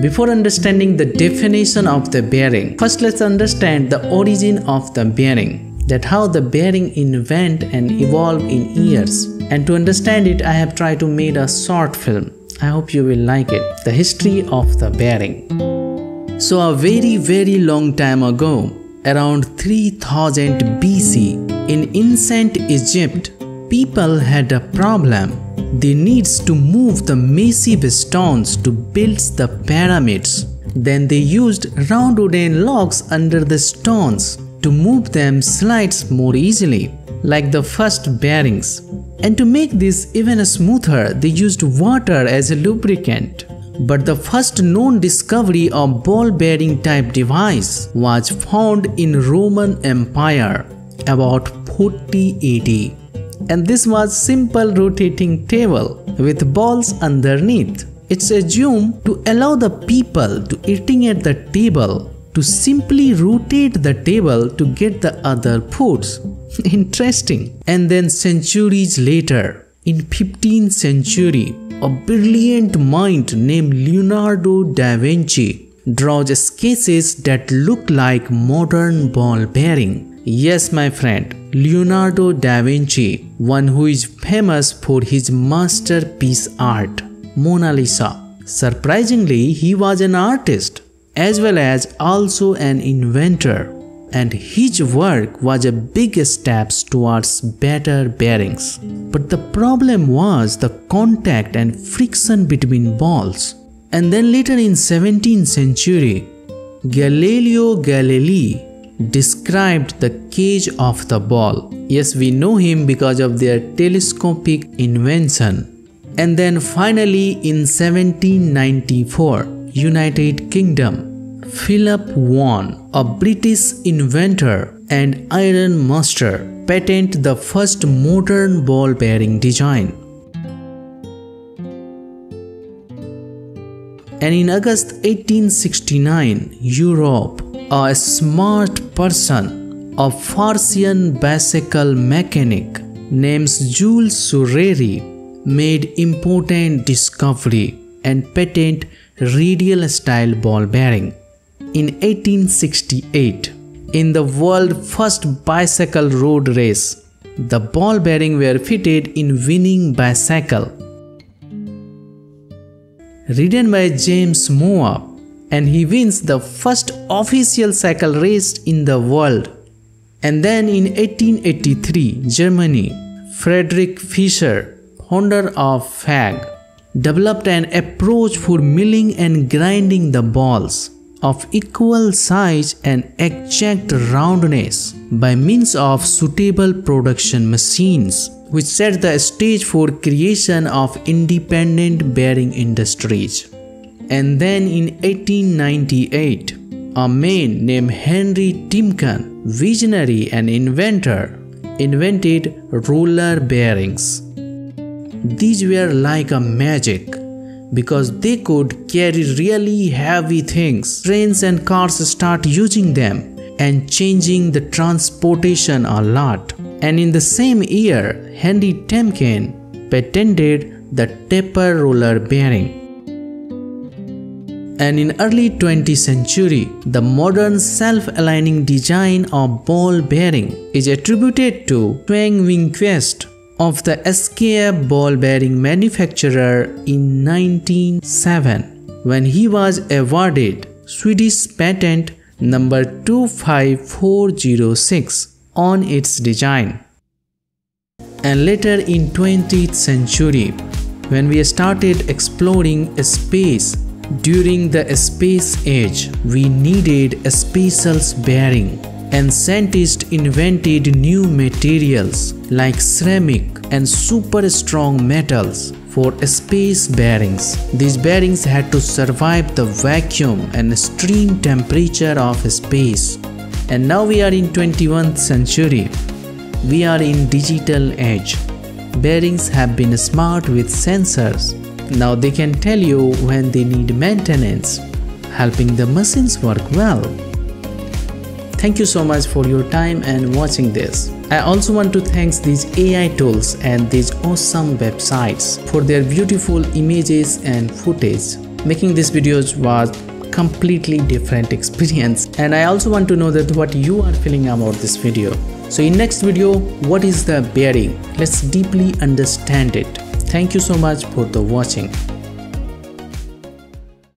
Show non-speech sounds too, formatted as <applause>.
Before understanding the definition of the bearing, first let's understand the origin of the bearing that how the bearing invent and evolve in years. And to understand it, I have tried to make a short film. I hope you will like it. The history of the bearing. So a very very long time ago, around 3000 BC, in ancient Egypt, people had a problem. They needs to move the massive stones to build the pyramids. Then they used round wooden logs under the stones to move them slides more easily, like the first bearings. And to make this even smoother, they used water as a lubricant. But the first known discovery of ball bearing type device was found in Roman Empire about 40 AD. And this was simple rotating table with balls underneath. It's assumed to allow the people to eating at the table to simply rotate the table to get the other foods. <laughs> Interesting. And then centuries later, in 15th century, a brilliant mind named Leonardo da Vinci draws sketches that look like modern ball bearing. Yes, my friend, Leonardo da Vinci, one who is famous for his masterpiece art, Mona Lisa. Surprisingly, he was an artist as well as also an inventor and his work was a big step towards better bearings. But the problem was the contact and friction between balls. And then later in 17th century, Galileo Galilei described the cage of the ball. Yes, we know him because of their telescopic invention. And then finally in 1794, United Kingdom, Philip Vaughan, a British inventor and iron master, patented the first modern ball bearing design. And in August 1869, Europe, a smart person, a Parisian bicycle mechanic named Jules Suriray made important discovery and patent radial style ball bearing. In 1868, in the world first bicycle road race, the ball bearing were fitted in winning bicycle. Ridden by James Moore, and he wins the first official cycle race in the world. And then in 1883, Germany, Frederick Fischer, founder of FAG, developed an approach for milling and grinding the balls of equal size and exact roundness by means of suitable production machines which set the stage for creation of independent bearing industries. And then in 1898, a man named Henry Timken, visionary and inventor, invented roller bearings. These were like a magic because they could carry really heavy things. Trains and cars start using them and changing the transportation a lot. And in the same year, Henry Timken patented the taper roller bearing. And in early 20th century, the modern self-aligning design of ball bearing is attributed to Sven Wingquist of the SKF ball bearing manufacturer in 1907 when he was awarded Swedish patent number 25406 on its design. And later in 20th century when we started exploring space during the space age we needed a special bearing and scientists invented new materials like ceramic and super strong metals for space bearings. These bearings had to survive the vacuum and extreme temperature of space. And now we are in 21st century. We are in digital age. Bearings have been smart with sensors. Now they can tell you when they need maintenance, helping the machines work well. Thank you so much for your time and watching this. I also want to thank these AI tools and these awesome websites for their beautiful images and footage. making these videos was completely different <laughs> experience and I also want to know that what you are feeling about this video. So in next video, what is the bearing? Let's deeply understand it. Thank you so much for the watching.